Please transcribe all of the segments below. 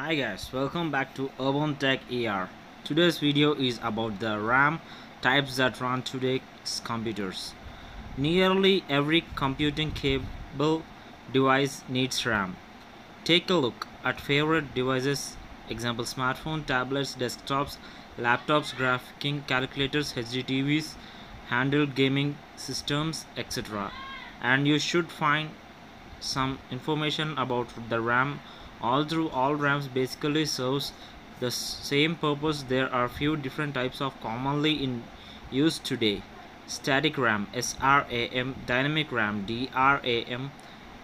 Hi guys, welcome back to Urban Tech ER. Today's video is about the RAM types that run today's computers. Nearly every computing capable device needs RAM. Take a look at favorite devices, example smartphone, tablets, desktops, laptops, graphics calculators, HDTVs, handheld gaming systems, etc. And you should find some information about the RAM all through all RAMs basically serves the same purpose. There are few different types of commonly in use today. Static RAM SRAM dynamic RAM DRAM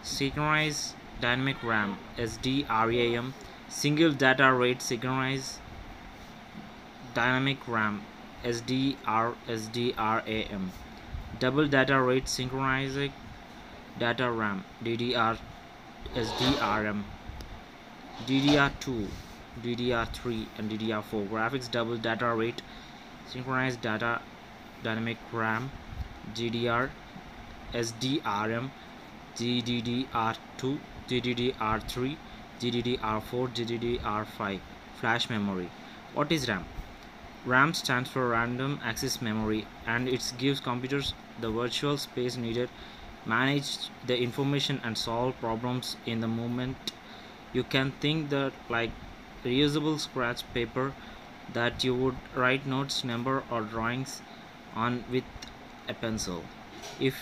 synchronized dynamic RAM SDRAM single data rate synchronized dynamic RAM SDR SDRAM double data rate synchronized data RAM DDR SDRM DDR2 DDR3 and DDR4 graphics double data rate synchronized data dynamic RAM DDR SDRM GDDR2 GDDR3 GDDR4 GDDR5 flash memory what is RAM RAM stands for random access memory and it gives computers the virtual space needed manage the information and solve problems in the moment you can think that like reusable scratch paper that you would write notes number or drawings on with a pencil. If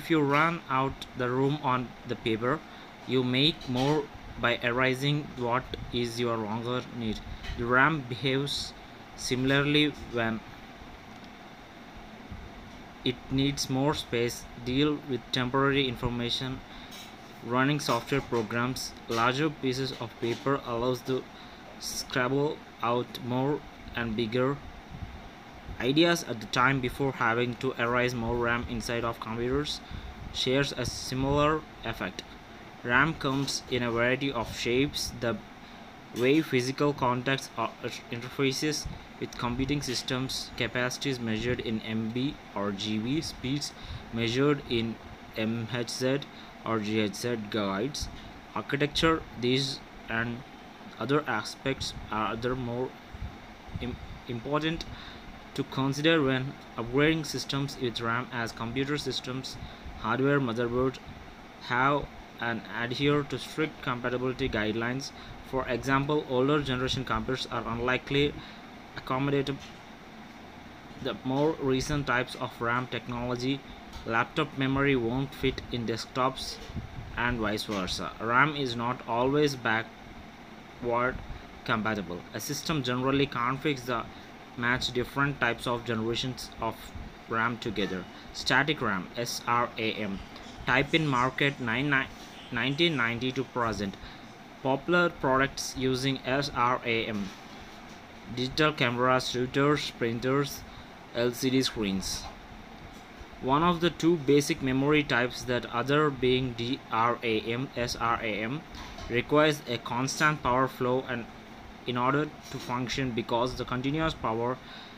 if you run out the room on the paper you make more by erasing what is your longer need. The ram behaves similarly when it needs more space. Deal with temporary information running software programs larger pieces of paper allows to scrabble out more and bigger ideas at the time before having to erase more RAM inside of computers shares a similar effect. RAM comes in a variety of shapes. The way physical contacts or uh, interfaces with computing systems, capacities measured in MB or GB, speeds measured in MHz or GHz guides, architecture, these and other aspects are other more Im important to consider when upgrading systems with RAM as computer systems, hardware motherboard have and adhere to strict compatibility guidelines. For example, older generation computers are unlikely accommodate the more recent types of RAM technology laptop memory won't fit in desktops and vice versa. Ram is not always backward compatible. A system generally configures the match different types of generations of ram together. Static ram sram type in market 1990 to present. Popular products using sram digital cameras routers printers lcd screens one of the two basic memory types that other being DRAM, SRAM requires a constant power flow and in order to function because the continuous power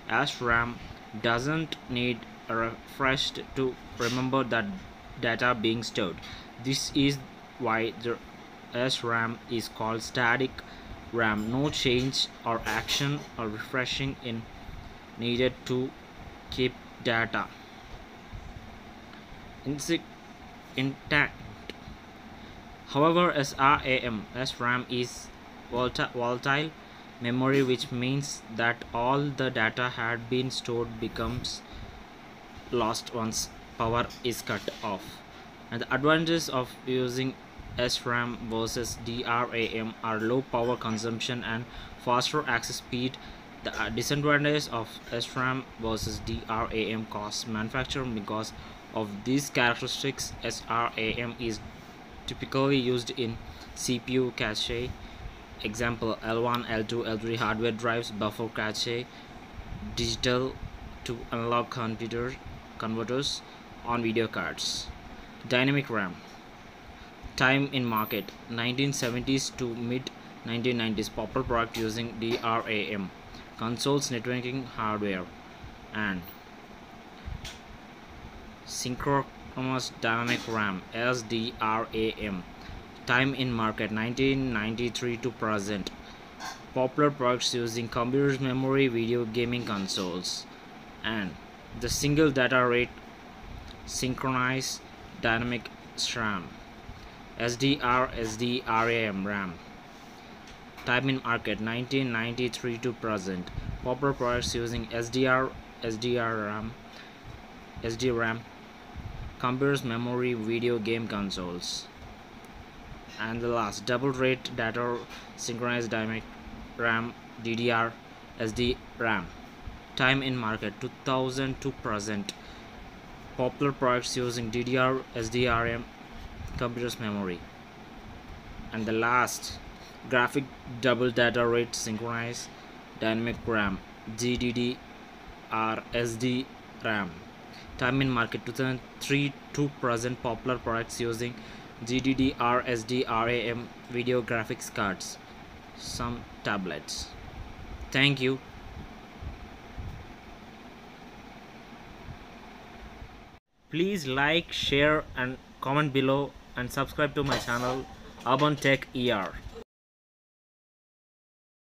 SRAM doesn't need a refresh to remember that data being stored. This is why the SRAM is called static RAM. No change or action or refreshing in needed to keep data intact. However, SRAM SRAM is volatile memory which means that all the data had been stored becomes lost once power is cut off. And the advantages of using SRAM versus DRAM are low power consumption and faster access speed. The disadvantage of SRAM versus DRAM cost manufacturer because of these characteristics SRAM is typically used in CPU cache example L1 L2 L3 hardware drives buffer cache digital to analog computer converters on video cards. Dynamic RAM. Time in market 1970s to mid 1990s popular product using DRAM consoles networking hardware. And synchronous dynamic RAM SDRAM time in market 1993 to present. Popular products using computers memory video gaming consoles. And the single data rate synchronized dynamic RAM. SDR SDRAM RAM. Time in market 1993 to present. Popular products using SDR SDR RAM. SDRAM computers memory video game consoles. And the last double rate data synchronized dynamic RAM DDR SD RAM. Time in market 2000 to present. Popular products using DDR SDRAM computers memory. And the last graphic double data rate synchronized dynamic RAM GDDR SD RAM time in market. 2003 to present popular products using GDDR SDRAM video graphics cards some tablets. Thank you. Please like share and comment below and subscribe to my channel urban tech er